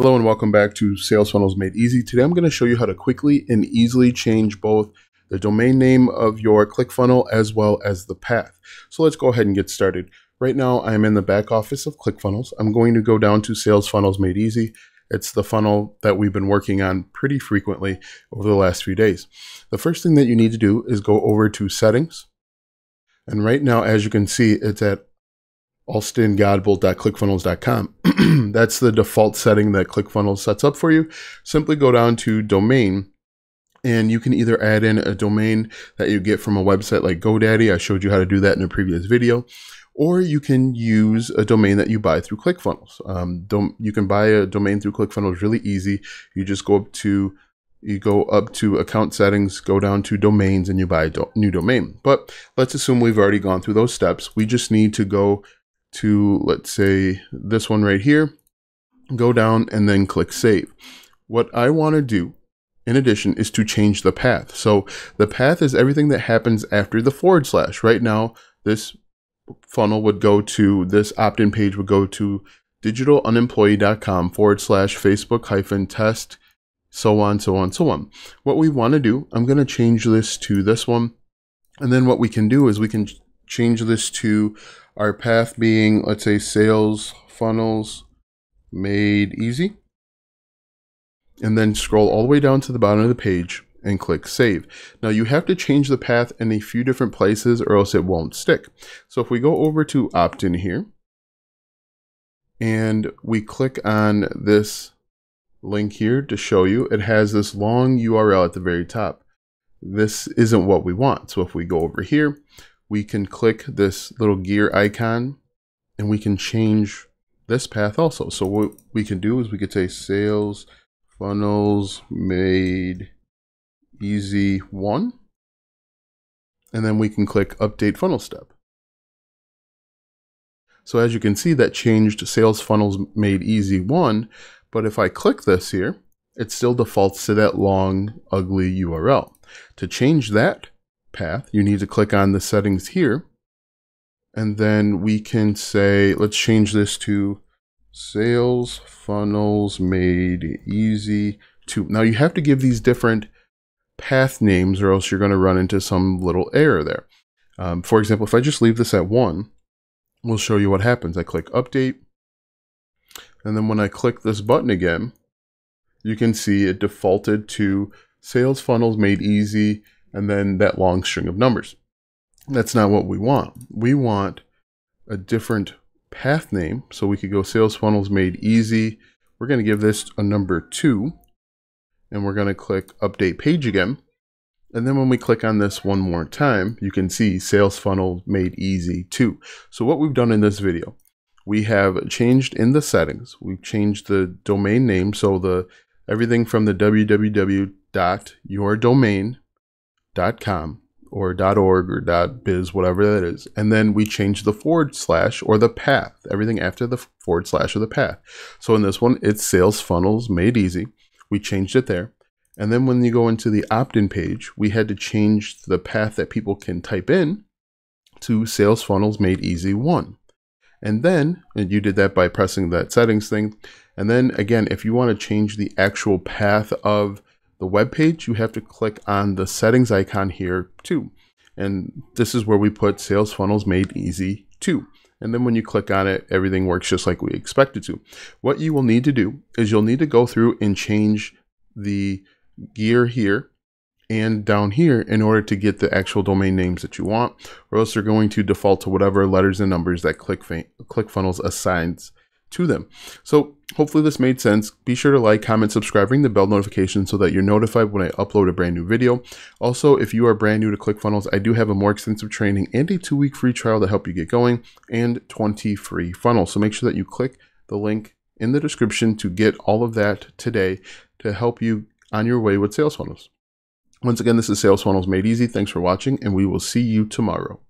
Hello and welcome back to Sales Funnels Made Easy. Today I'm going to show you how to quickly and easily change both the domain name of your ClickFunnels as well as the path. So let's go ahead and get started. Right now I'm in the back office of ClickFunnels. I'm going to go down to Sales Funnels Made Easy. It's the funnel that we've been working on pretty frequently over the last few days. The first thing that you need to do is go over to settings. And right now, as you can see, it's at alstongodbolt.clickfunnels.com. That's the default setting that ClickFunnels sets up for you. Simply go down to domain and you can either add in a domain that you get from a website like GoDaddy. I showed you how to do that in a previous video. Or you can use a domain that you buy through ClickFunnels. Um, you can buy a domain through ClickFunnels really easy. You just go up to you go up to account settings, go down to domains, and you buy a do new domain. But let's assume we've already gone through those steps. We just need to go to, let's say, this one right here, go down and then click save. What I want to do, in addition, is to change the path. So the path is everything that happens after the forward slash. Right now, this funnel would go to, this opt-in page would go to digitalunemployee.com forward slash Facebook hyphen test, so on, so on, so on. What we want to do, I'm going to change this to this one. And then what we can do is we can change this to our path being, let's say, sales funnels made easy. And then scroll all the way down to the bottom of the page and click save. Now you have to change the path in a few different places or else it won't stick. So if we go over to opt-in here and we click on this link here to show you, it has this long URL at the very top. This isn't what we want. So if we go over here, we can click this little gear icon and we can change this path also. So what we can do is we could say sales funnels made easy one. And then we can click update funnel step. So as you can see, that changed sales funnels made easy one. But if I click this here, it still defaults to that long, ugly URL. To change that, path, you need to click on the settings here. And then we can say, let's change this to sales funnels made easy two. Now you have to give these different path names or else you're going to run into some little error there. Um, for example, if I just leave this at one, we'll show you what happens. I click update. And then when I click this button again, you can see it defaulted to sales funnels made easy and then that long string of numbers. That's not what we want. We want a different path name. So we could go sales funnels made easy. We're going to give this a number two and we're going to click update page again. And then when we click on this one more time, you can see sales funnel made easy two. So what we've done in this video, we have changed in the settings. We've changed the domain name. So the everything from the www dot your domain .com or dot .org or .biz, whatever that is. And then we change the forward slash or the path, everything after the forward slash or the path. So in this one, it's sales funnels made easy. We changed it there. And then when you go into the opt-in page, we had to change the path that people can type in to sales funnels made easy one. And then, and you did that by pressing that settings thing. And then again, if you want to change the actual path of the web page, you have to click on the settings icon here too. And this is where we put sales funnels made easy two. And then when you click on it, everything works just like we expected to. What you will need to do is you'll need to go through and change the gear here and down here in order to get the actual domain names that you want, or else they're going to default to whatever letters and numbers that Click ClickFunnels assigns to them. So hopefully this made sense. Be sure to like, comment, subscribe, ring the bell notification so that you're notified when I upload a brand new video. Also, if you are brand new to ClickFunnels, I do have a more extensive training and a two-week free trial to help you get going and 20 free funnels. So make sure that you click the link in the description to get all of that today to help you on your way with sales funnels. Once again, this is Sales Funnels Made Easy. Thanks for watching, and we will see you tomorrow.